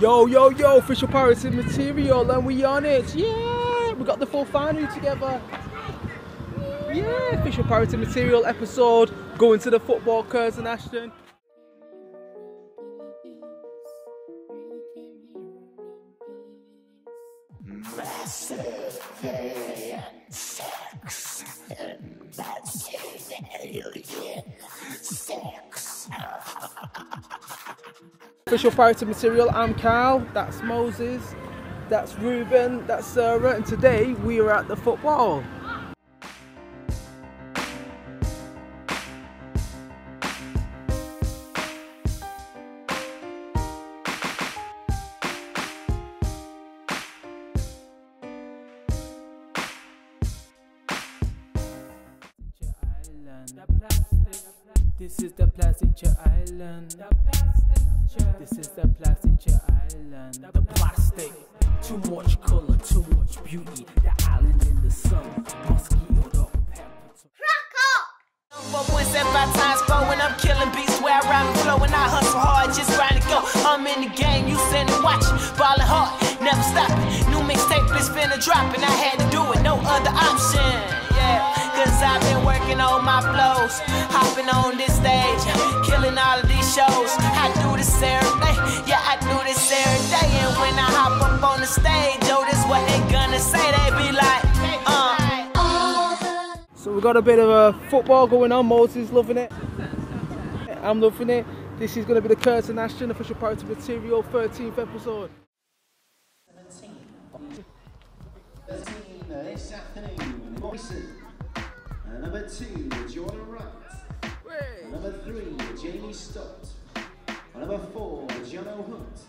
Yo, yo, yo, official pirated material, and we on it. Yeah, we got the full final together. Yeah, official pirated material episode going to the football Curzon Ashton. Massive sex and massive alien sex. Official pirated material, I'm Carl, that's Moses, that's Ruben, that's Sarah, and today we are at the football. This is the plastic chair island. This is the plastic island. The plastic. Too much color, too much beauty. The island in the sun. Seven five times four when I'm killing beats where I rhyme flow I hustle hard, just grind and go. I'm in the game, you send and watch, ballin' hard, never stopping. New mixtape is finna drop and I had to do it, no other option. Yeah, cause I've been working on my flows, hopping on this stage, killing all of these shows. I do this every day, yeah, I do this every day. And when I hop up on the stage, yo, this what they gonna say. They be like, uh. So we've got a bit of a football going on. Moses loving it. I'm loving it. This is going to be the Curzon Ashton official pirated material 13th episode. 13 this afternoon, Morrison. Uh, number two, Jordan Wright. Number three, Jamie Stott. Number four, Jono Hunt.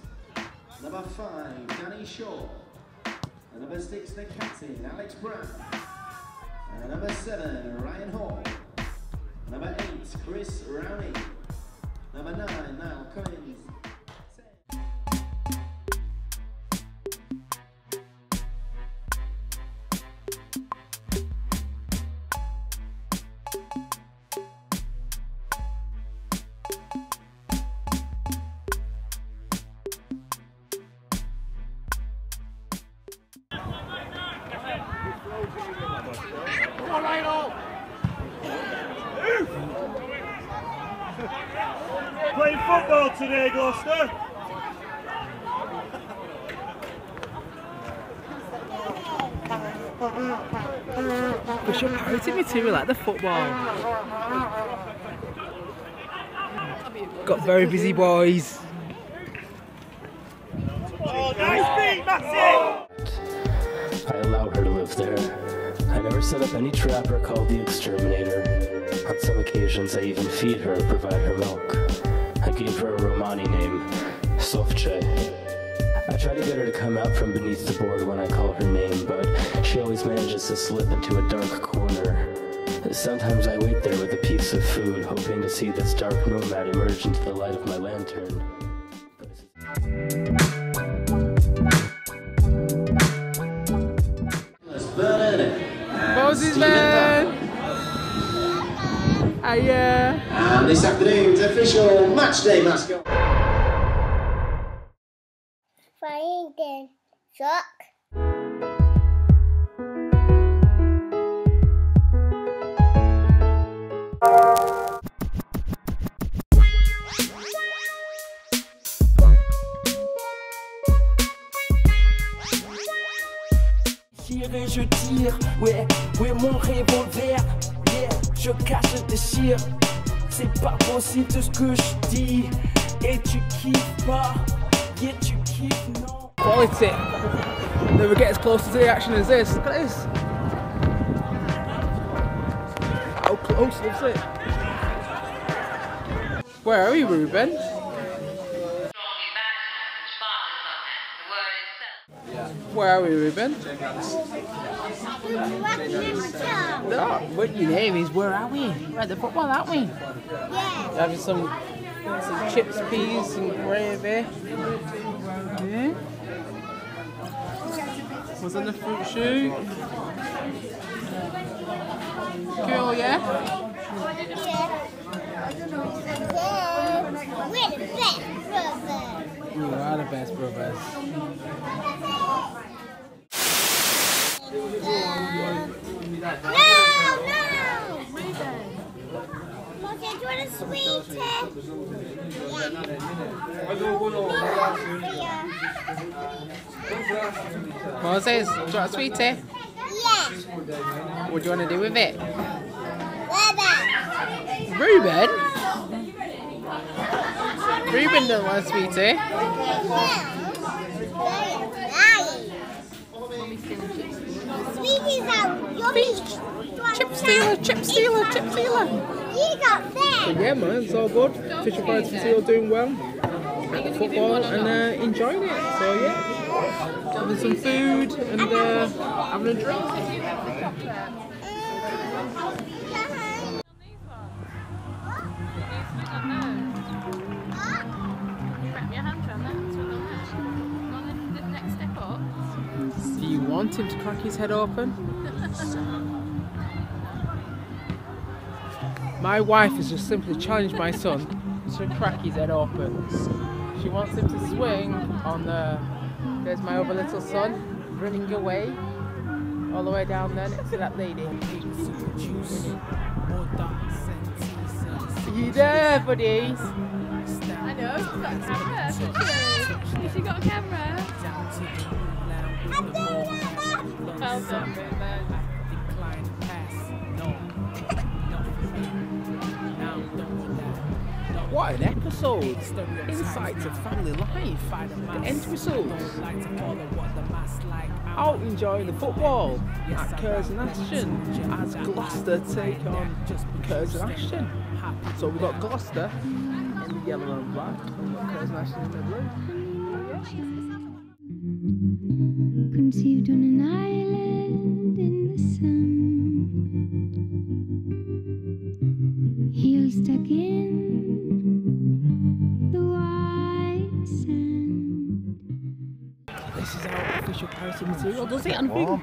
Number five, Danny Shaw. Number six, the captain, Alex Brown. Number seven, Ryan Hall. Number eight, Chris Rowney. Number nine, Niall Cummins. Football today, Gloucester. Official pirated material at the football. Got very busy boys. Oh, nice beat, Massive! I allow her to live there. I never set up any trap or called the exterminator. On some occasions, I even feed her or provide her milk. Gave her a Romani name, Sofche. I try to get her to come out from beneath the board when I call her name, but she always manages to slip into a dark corner. Sometimes I wait there with a piece of food, hoping to see this dark nomad emerge into the light of my lantern. Let's burn it. Man! And this afternoon's official match day mascot. Et je tire, ouais, ouais mon revolver, je cache, je déchire, c'est pas possible tout ce que je dis, et tu kiffes pas, yeah tu kiffes non. Quality. Never get as close to the action as this. Look at this. How close is it? Where are we, Ruben? Where are we, Ruben? No, what your name is? Where are we? We're at the football, aren't we? Yeah. Having some, some chips, peas, some gravy. Yeah. Was in the fruit shoot. Cool, yeah? Yeah. We're the best brothers. You are the best, bro. No, no! Okay, do you want a sweetie? Yeah. Moses, do you want a sweetie? Yeah. What do you want to do with it? Baba. Reuben? Reuben doesn't want a sweetie. Sweeties are yummy. Chip stealer, chip stealer, chip stealer. You got So yeah man, it's all good. Fisher Price for Seal doing well. At the football and uh, enjoying it. So yeah. Having some food and uh, having a drink. Do you want him to crack his head open? My wife has just simply challenged my son to crack his head open. She wants him to swing on the. There's my other little son running away, all the way down there next to that lady. Are you there, buddies? I know, she's got a camera, hasn't she? Has she got a camera? Well done, What an episode! Insights of family life. The end results. Out enjoying the football at Curzon Ashton as Gloucester take on Curzon Ashton. So we've got Gloucester in the yellow and black, and we've got Curzon Ashton in the blue. Conceived on an island in the sun. Heel stuck in This is our official pirated material, does it? Boom.